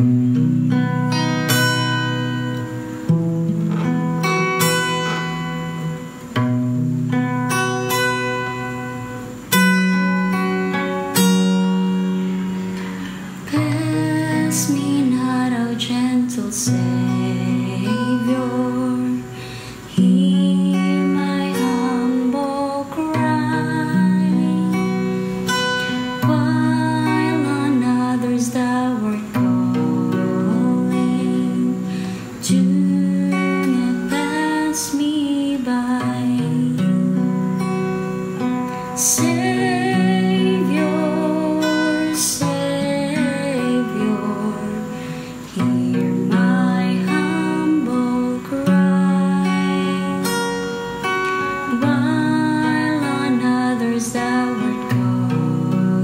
Pass me not, O oh gentle Saint. Savior, Savior, hear my humble cry. While others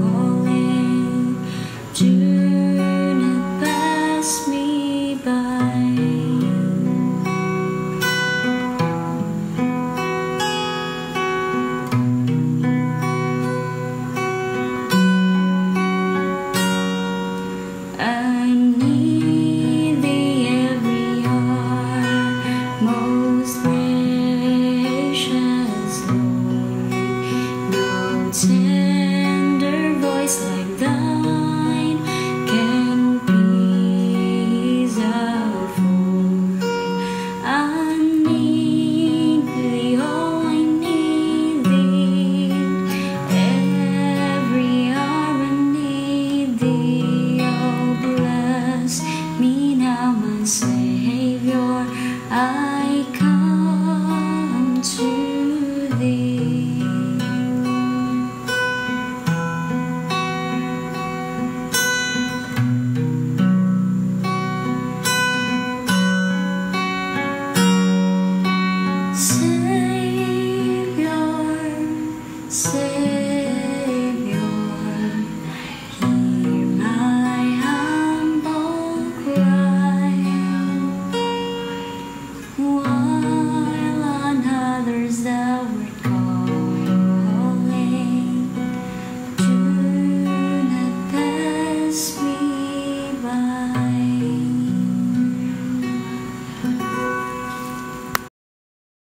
calling 你。